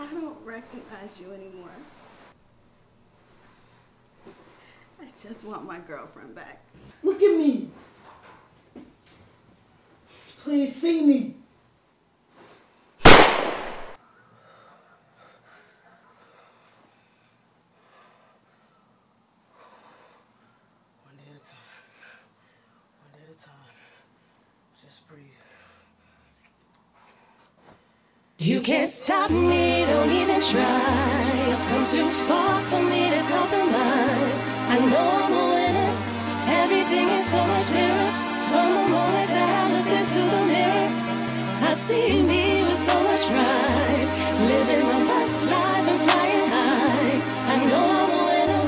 I don't recognize you anymore. I just want my girlfriend back. Look at me. Please see me. Just breathe. You can't stop me try. I've come too far for me to compromise. I know I'm a winner. Everything is so much clearer. From the moment that I looked into the mirror, I see me with so much pride. Living my best life and flying high. I know I'm a winner.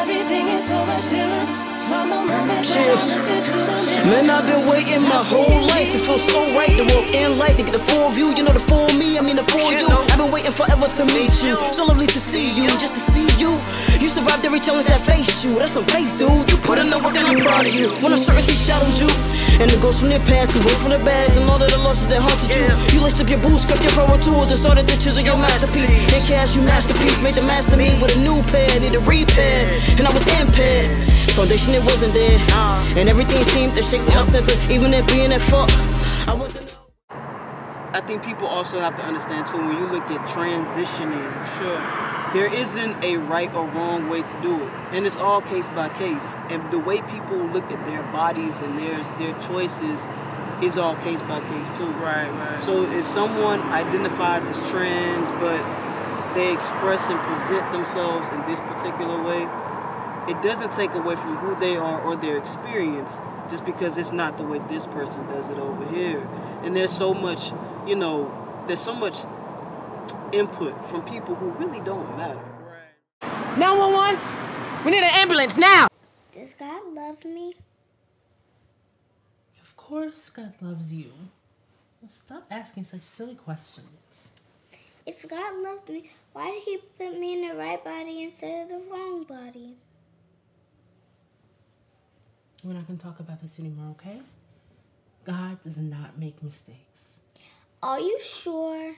Everything is so much clearer. From the moment that I looked into the mirror. Man, I've been waiting my whole life. It feels so right to walk in light to get the full view. You know the full me, I mean the full you. Been waiting forever to meet you. So lovely to see you, just to see you. You survived every challenge that faced you. That's some faith, dude. You put in the work and I'm proud of you. When uncertainty shadows you. And the ghosts from their past, the wolf from the bags, and all of the losses that haunted you. You laced up your boots, cut your power tools, and started to chisel your masterpiece. In cash, you masterpiece, made the master me with a new pair, need a repair. And I was impaired. Foundation, it wasn't there. And everything seemed to shake my center, even at being at fault. I wasn't. I think people also have to understand too when you look at transitioning, sure, there isn't a right or wrong way to do it, and it's all case by case. And the way people look at their bodies and their their choices is all case by case too. Right, right. So if someone identifies as trans, but they express and present themselves in this particular way, it doesn't take away from who they are or their experience just because it's not the way this person does it over here. And there's so much, you know, there's so much input from people who really don't matter. 911, we need an ambulance now. Does God love me? Of course, God loves you. Well, stop asking such silly questions. If God loved me, why did He put me in the right body instead of the wrong body? We're not going to talk about this anymore, okay? God does not make mistakes. Are you sure?